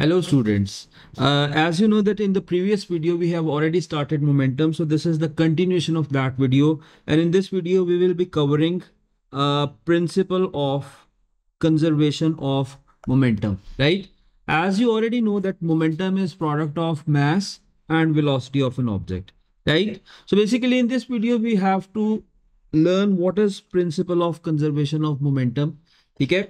Hello students. Uh, as you know that in the previous video we have already started momentum. So this is the continuation of that video and in this video we will be covering uh, principle of conservation of momentum right. As you already know that momentum is product of mass and velocity of an object right. So basically in this video we have to learn what is principle of conservation of momentum. Okay.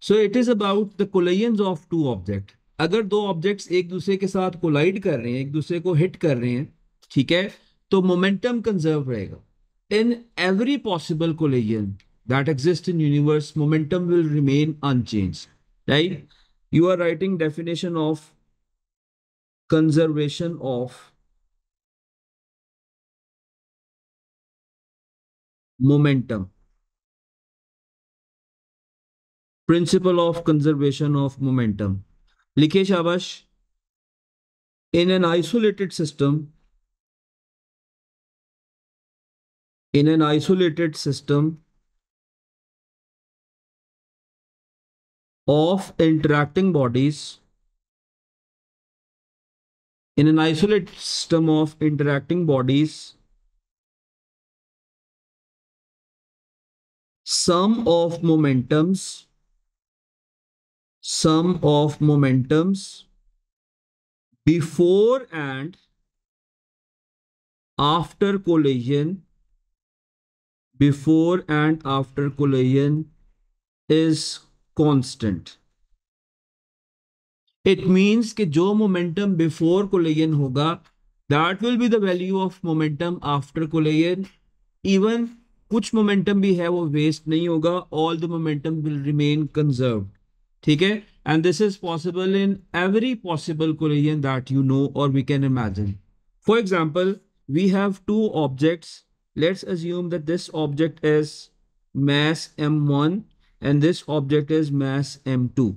So it is about the collisions of two objects अगर दो objects एक दूसरे के साथ collide कर रहे हैं एक दूसरे को हिट कर रहे हैं ठीक है तो मोमेंटम कंजर्व रहेगा in every possible collision that exist in universe momentum will remain unchange right you are writing definition of conservation of momentum principle of conservation of momentum Likhe Shabash, in an isolated system, in an isolated system of interacting bodies, in an isolated system of interacting bodies, sum of momentums sum of momentums before and after collision before and after collision is constant it means कि जो momentum before collision होगा that will be the value of momentum after collision even कुछ momentum भी है वो waste नहीं होगा all the momentum will remain conserved ठीक है and this is possible in every possible collision that you know or we can imagine for example we have two objects let's assume that this object is mass m1 and this object is mass m2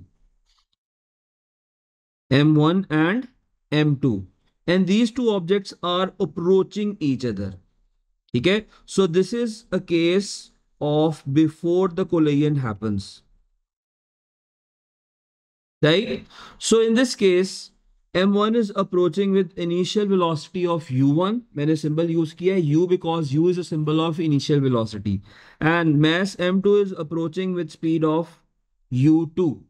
m1 and m2 and these two objects are approaching each other okay so this is a case of before the collision happens right? So in this case, m1 is approaching with initial velocity of u1. मैंने symbol use किया u because u is a symbol of initial velocity. And mass m2 is approaching with speed of u2.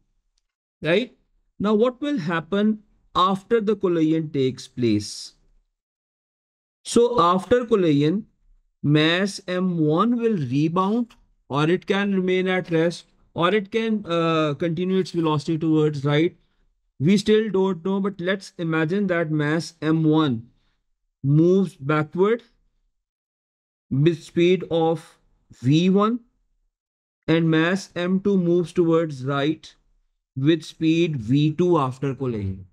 Right? Now what will happen after the collision takes place? So after collision, mass m1 will rebound or it can remain at rest or it can uh, continue its velocity towards right. We still don't know, but let's imagine that mass m1 moves backward with speed of v1 and mass m2 moves towards right with speed v2 after collision.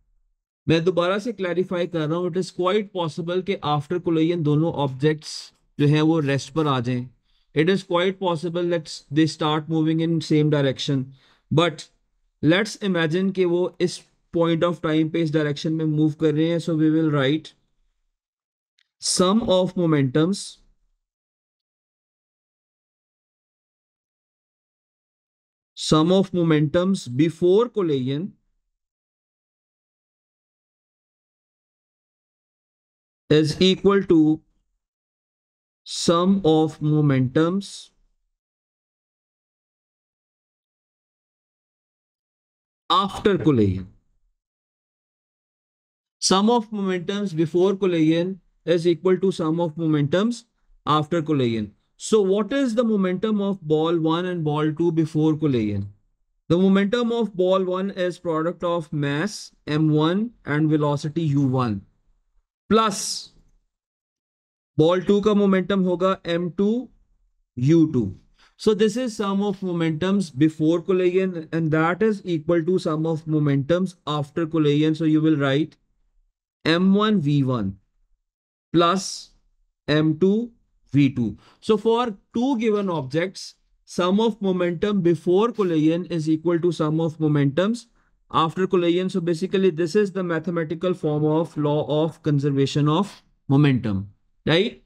मैं दोबारा से clarify कर रहा हूँ it is quite possible कि after collision दोनों objects जो हैं वो रेस्ट पर आ जाएं it is quite possible that they start moving in same direction but let's imagine कि वो इस point of time पे इस direction में move कर रहे हैं so we will write sum of momentums sum of momentums before collision is equal to sum of momentums after collision. Sum of momentums before collision is equal to sum of momentums after collision. So what is the momentum of ball 1 and ball 2 before collision? The momentum of ball 1 is product of mass m1 and velocity u1 plus ball two का momentum होगा M two you to so this is sum of momentums before collision and that is equal to sum of momentums after collision so you will write m1 v1 plus m2 v2 so for two given objects sum of momentum before collision is equal to sum of momentums after collision so basically this is the mathematical form of law of conservation of momentum right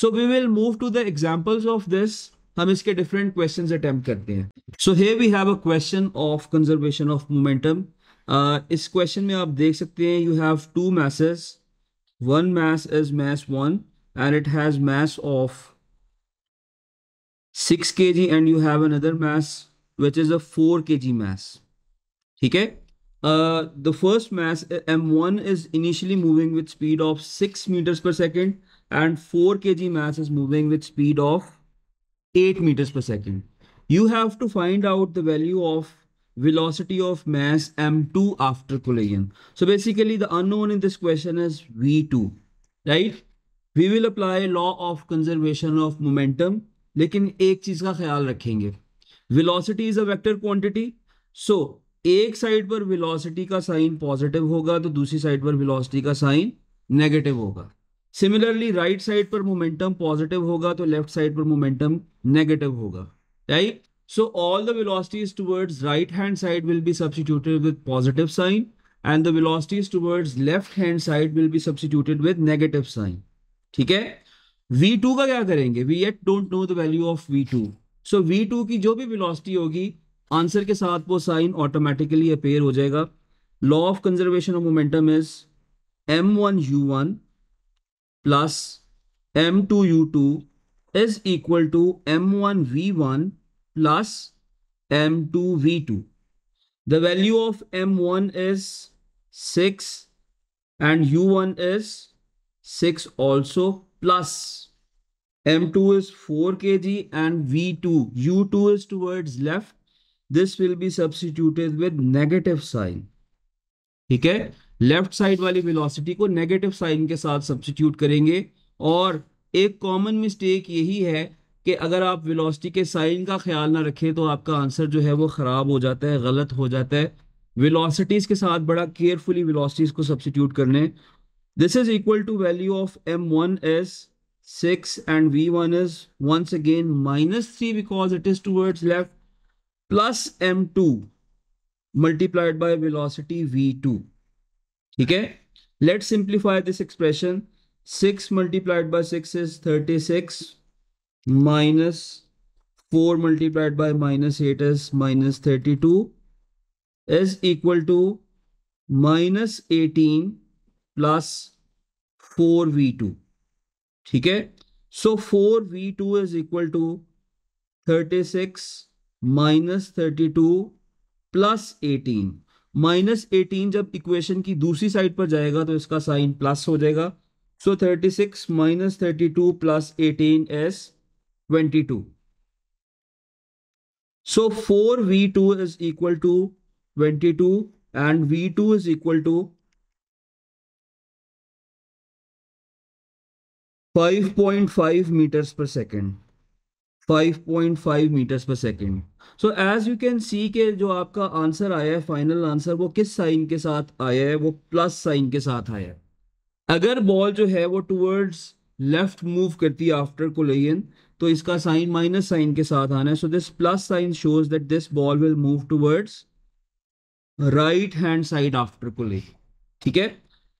so we will move to the examples of this हम इसके different question attempt करते हैं so hey we have a question of conservation of momentum इस question में आप देख सकते हैं you have two masses one mass is mass one and it has mass of 6 kg and you have another mass which is a 4 kg mass okay uh, the first mass m1 is initially moving with speed of 6 meters per second and 4 kg mass is moving with speed of 8 meters per second you have to find out the value of velocity of mass m2 after collision so basically the unknown in this question is v2 right we will apply law of conservation of momentum लेकिन एक चीज का ख्याल रखेंगे velocity is a vector quantity so एक side पर velocity का sign positive होगा तो दूसरी साइड पर वेलोसिटी का साइन नेगेटिव होगा सिमिलरली राइट साइड पर मोमेंटम पॉजिटिव होगा तो लेफ्ट साइड पर मोमेंटम नेगेटिव होगा right so all the velocities towards right hand side will be substituted with positive sign and the velocities towards left hand side will be substituted with negative sign ठीक है v2 का क्या करेंगे we yet don't know the value of v2 so so की जो भी velocity होगी answer के साथ वो साइन ऑटोमेटिकली अपेयर हो जाएगा law of conservation of momentum is m one u one plus M2U2 is equal to M1V1 plus M2V2. The value of M1 is 6 and U1 is 6 also, plus M2 is 4 kg and V2, U2 is towards left. This will be substituted with negative sign. Okay. Left side वाली velocity को negative sign के साथ substitute करेंगे और एक common mistake यही है कि अगर आप वेलोसिटी के साइन का ख्याल ना रखें तो आपका आंसर जो है वो ख़राब हो जाता है गलत हो जाता है वेलोसिटीज़ के साथ बड़ा केयरफुली वेलोसिटीज़ को सब्सिट्यूट कर लें this is equal to value of M one S six and we one is once again minus three because it is towards left plus two multiplied by by we to Okay, let's simplify this expression. 6 multiplied by 6 is 36 minus 4 multiplied by minus 8 is minus 32 is equal to minus 18 plus four we two ठीक है so four v two is equal to thirty six minus thirty two plus eighteen minus eighteen जब equation की दूसरी side पर जाएगा तो इसका sign plus हो जाएगा so thirty six minus thirty two plus eighteen is twenty two so four v two is equal to twenty two and v two is equal to five point five metres per second 5.5 metres per second so as you can see के जो आपका answer आया है final answer वो किस sign के साथ आया है वो प्लस साइन के साथ आया है अगर बॉल जो है वो टूवर्ड्स लेफ्ट मूव करती है आफ्टर कोलेन तो इसका साइन माइनस साइन के साथ आना है so this plus sign shows that this ball will move towards right hand side after collision ठीक है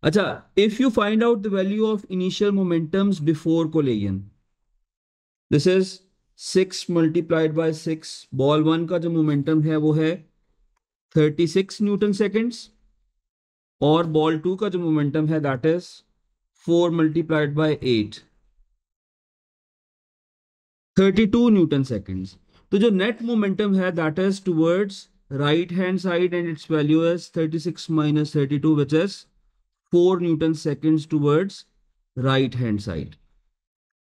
अच्छा if you find out the value of initial momentums before collision this is six multiplied by six ball one का जो momentum है वो है thirty six newton seconds और ball two का जो मोमेंटम है that is four multiplied by eight thirty two newton seconds तो जो नेट मोमेंटम है that is towards side and its value is thirty six minus thirty two which is four newton seconds towards right hand side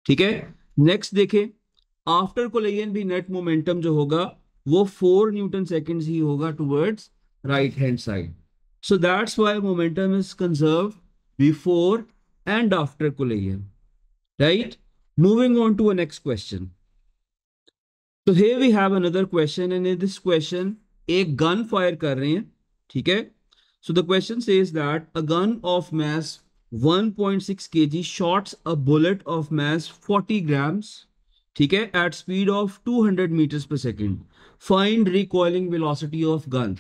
ठीक है next देखें after collision भी net momentum जो होगा वो फोर न्यूटन सेकेंड ही होगा towards right hand side so that's why momentum is conserve before and after collision right moving on to a question तो hey we have another question and in this question एक gun fire कर रहे हैं ठीक है so the question says that a gun of mass 1.6 kg shots a bullet of mass 40 grams ठीक है at speed of 200 metre per second find recoiling velocity of gun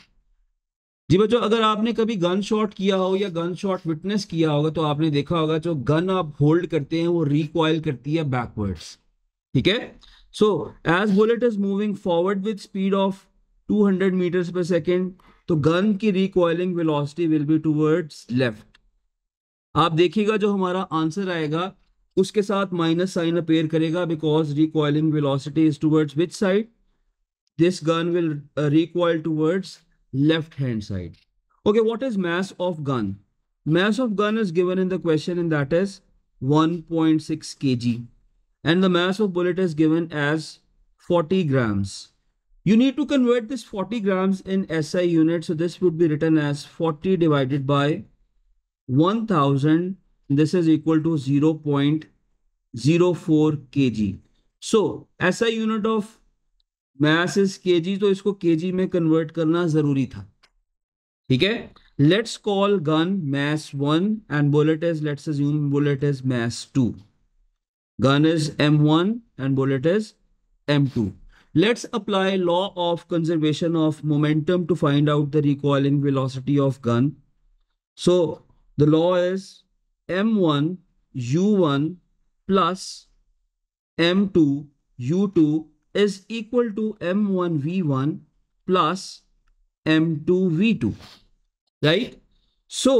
जी बच्चों अगर आपने कभी गन शॉट किया हो या गन शॉट विटनेस किया होगा तो आपने देखा होगा जो गन आप होल्ड करते हैं वो रिकॉयल करती है बैकवर्ड्स ठीक है so as bullet is moving forward with speed of 200 metres पर सेकेंड तो गन की recoiling velocity will be towards left आप देखिएगा जो हमारा आंसर आएगा उसके साथ माइनस साइन अपेयर करेगा because recoiling velocity is towards which side this gun will uh, recoil towards left hand side okay what is mass of gun mass of gun is given in the question and that is 1.6 kg and the mass of bullet is given as 40 grams you need to convert this 40 grams in SI units so this would be written as 40 divided by 1000 this is equal to 0.04 kg so SI unit of mass is kg तो इसको kg में convert करना जरूरी था ठीक है let's call gun mass 1 and bullet is let's assume bullet is mass 2 gun is m1 and bullet is m2 let's apply law of conservation of momentum to find out the recoiling velocity of gun so the law is m m one one u u plus two two is equal to m one v one plus m two v two right so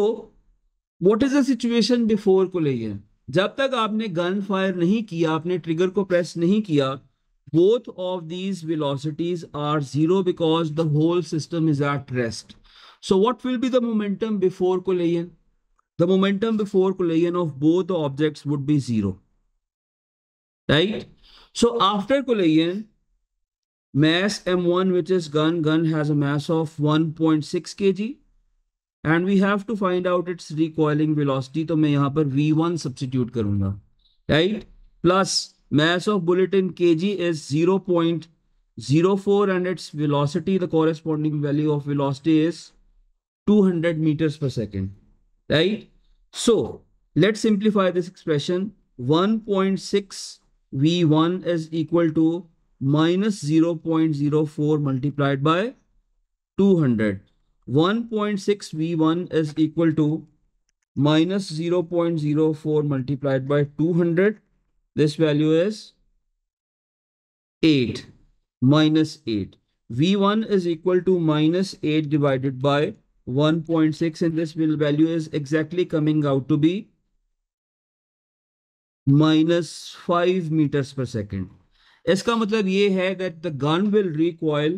what is the situation before को collision जब तक आपने gun fire नहीं किया आपने trigger को press नहीं किया both of these velocities are zero because the whole system is at rest so what will be the momentum before को लेकर the momentum before collision of both the objects would be zero. Right? So after collision, mass M1, which is gun, gun has a mass of 1.6 kg. And we have to find out its recoiling velocity. So I will V1 substitute. Karunga, right? Plus mass of bullet in kg is 0.04 and its velocity, the corresponding value of velocity is 200 meters per second right? So let's simplify this expression. 1.6 V1 is equal to minus 0.04 multiplied by 200. 1.6 V1 is equal to minus 0.04 multiplied by 200. This value is 8 minus 8. V1 is equal to minus 8 divided by 1.6 and this will value is exactly coming out to be minus 5 meters per second. Iska matlab ye hai that the gun will recoil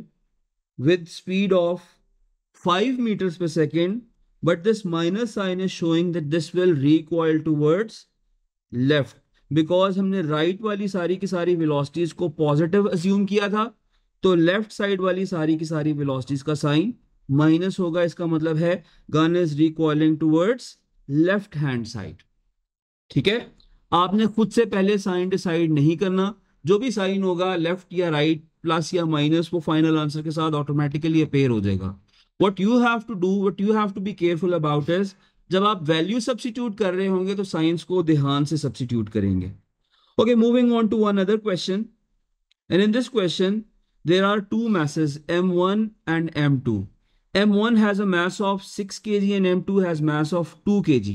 with speed of 5 meters per second but this minus sign is showing that this will recoil towards left because humne right wali sari ki sari velocities ko positive assume kiya tha to left side wali sari ki sari velocities ka sign minus होगा इसका मतलब है gun is recoiling towards left hand side ठीक है आपने खुद से पहले साइन डिसाइड नहीं करना जो भी साइन होगा लेफ्ट या राइट प्लस या माइनस वो फाइनल आंसर के साथ ऑटोमेटिकली अपेयर हो जाएगा what you have to do what you have to be careful about is जब आप वैल्यू सब्सिट्यूट कर रहे होंगे तो साइंस को ध्यान से सब्सिट्यूट करेंगे okay moving on to one other question and in this question there are two masses m one and m two M1 has a mass of 6 kg and M2 has mass of 2 kg.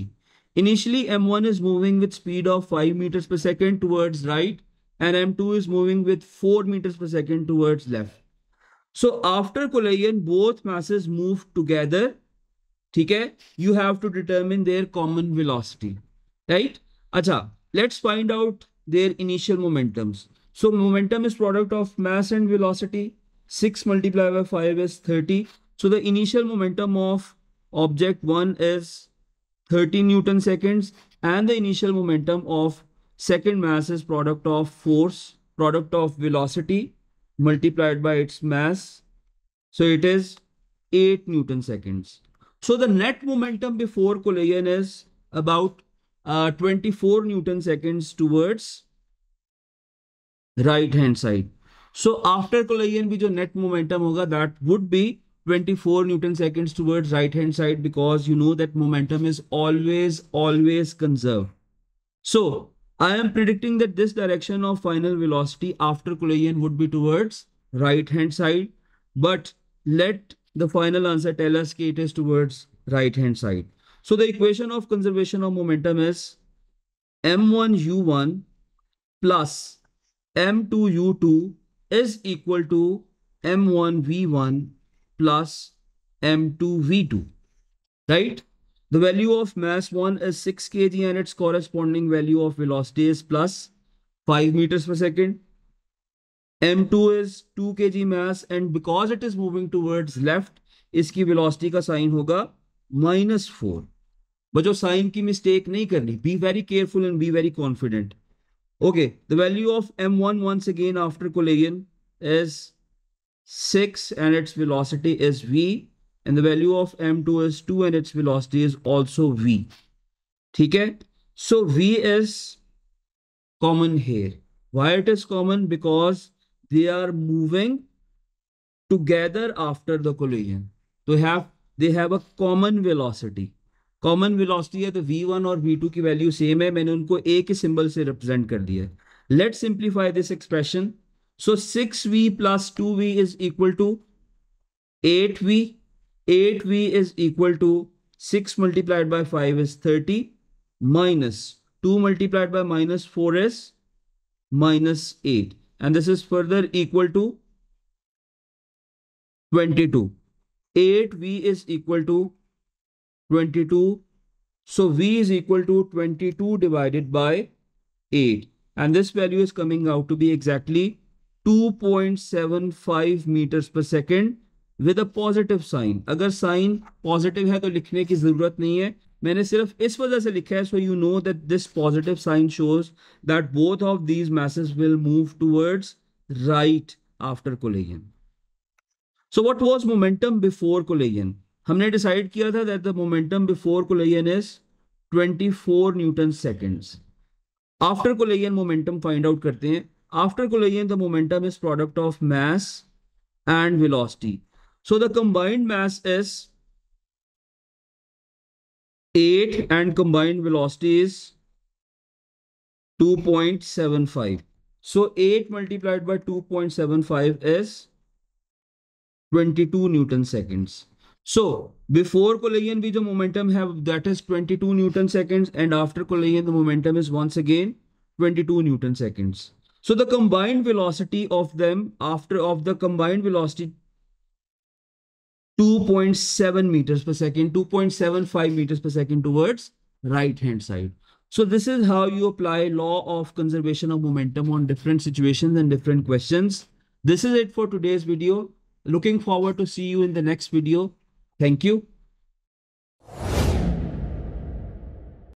Initially, M1 is moving with speed of 5 meters per second towards right and M2 is moving with 4 meters per second towards left. So after collision, both masses move together. Okay? You have to determine their common velocity. Right? Acha, let's find out their initial momentums. So momentum is product of mass and velocity. 6 multiplied by 5 is 30. So the initial momentum of object 1 is 30 Newton seconds and the initial momentum of second mass is product of force, product of velocity multiplied by its mass. So it is 8 Newton seconds. So the net momentum before collision is about uh, 24 Newton seconds towards right hand side. So after collision भी जो net momentum होगा that would be 24 newton seconds towards right hand side because you know that momentum is always always conserved so i am predicting that this direction of final velocity after collision would be towards right hand side but let the final answer tell us it is towards right hand side so the equation of conservation of momentum is m1 u1 plus m2 u2 is equal to m1 v1 plus m2v2 right the value of mass 1 is 6 kg and its corresponding value of velocity is plus 5 meters per second m2 is 2 kg mass and because it is moving towards left इसकी velocity का sign होगा minus 4 बच्चों sign की mistake नहीं करनी be very careful and be very confident okay the value of m1 once again after collision is 6 and its velocity is v and the value of m2 is 2 and its velocity is also v okay so v is common here why it is common because they are moving together after the collision they have they have a common velocity common velocity है तो v1 और v2 की value same है मैंने उनको ए के symbol से represent कर दिया late simplify this expression So 6v plus 2v is equal to 8v. 8v is equal to 6 multiplied by 5 is 30 minus 2 multiplied by minus 4 is minus 8. And this is further equal to 22. 8v is equal to 22. So v is equal to 22 divided by 8. And this value is coming out to be exactly 2.75 meters per second with a positive sign अगर sign positive है तो लिखने की जरूरत नहीं है मैंने सिर्फ इस वजह से लिखा है so you know that this positive sign shows that both of these masses will move towards right after collision so what was momentum before collision हमने डिसाइड किया था that the momentum before collision is 24 newton seconds after collision momentum find out करते हैं After collision, the momentum is product of mass and velocity. So the combined mass is 8 and combined velocity is 2.75. So 8 multiplied by 2.75 is 22 Newton seconds. So before collision we the momentum have that is 22 Newton seconds and after collision the momentum is once again 22 Newton seconds. So the combined velocity of them after of the combined velocity 2.7 meters per second, 2.75 meters per second towards right hand side. So this is how you apply law of conservation of momentum on different situations and different questions. This is it for today's video. Looking forward to see you in the next video. Thank you.